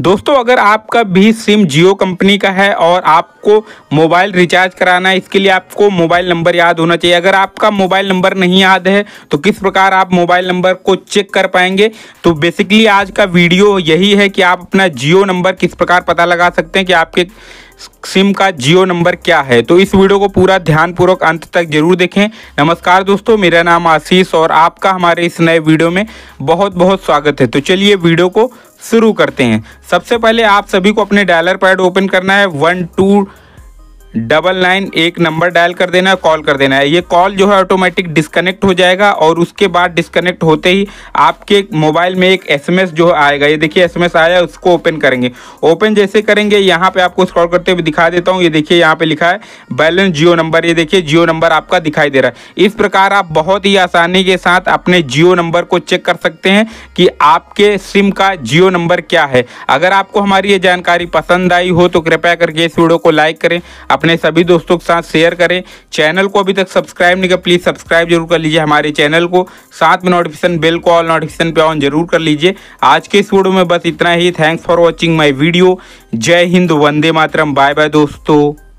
दोस्तों, अगर आपका भी सिम जियो कंपनी का है और आपको मोबाइल रिचार्ज कराना है, इसके लिए आपको मोबाइल नंबर याद होना चाहिए। अगर आपका मोबाइल नंबर नहीं याद है तो किस प्रकार आप मोबाइल नंबर को चेक कर पाएँगे? तो बेसिकली आज का वीडियो यही है कि आप अपना जियो नंबर किस प्रकार पता लगा सकते हैं कि आपके सिम का जियो नंबर क्या है? तो इस वीडियो को पूरा ध्यानपूर्वक अंत तक ज़रूर देखें। नमस्कार दोस्तों, मेरा नाम आशीष और आपका हमारे इस नए वीडियो में बहुत बहुत स्वागत है। तो चलिए वीडियो को शुरू करते हैं। सबसे पहले आप सभी को अपने डायलर पैड ओपन करना है। वन, टू डबल नाइन एक नंबर डायल कर देना है कॉल कर देना है। ये कॉल जो है ऑटोमेटिक डिस्कनेक्ट हो जाएगा और उसके बाद डिस्कनेक्ट होते ही आपके मोबाइल में एक एसएमएस जो आएगा। ये देखिए एसएमएस आया, उसको ओपन करेंगे। ओपन जैसे करेंगे, यहाँ पे आपको स्क्रॉल करते हुए दिखा देता हूँ। ये देखिए यहाँ पे लिखा है बैलेंस जियो नंबर ये देखिए जियो नंबर आपका दिखाई दे रहा है। इस प्रकार आप बहुत ही आसानी के साथ अपने जियो नंबर को चेक कर सकते हैं कि आपके सिम का जियो नंबर क्या है। अगर आपको हमारी ये जानकारी पसंद आई हो तो कृपया करके इस वीडियो को लाइक करें। अपने सभी दोस्तों के साथ शेयर करें। चैनल को अभी तक सब्सक्राइब नहीं कर प्लीज़ सब्सक्राइब ज़रूर कर लीजिए हमारे चैनल को। साथ में नोटिफिकेशन बेल को ऑल नोटिफिकेशन पे ऑन ज़रूर कर लीजिए। आज के इस वीडियो में बस इतना ही। Thanks for watching my video जय हिंद, वंदे मातरम। बाय बाय दोस्तों।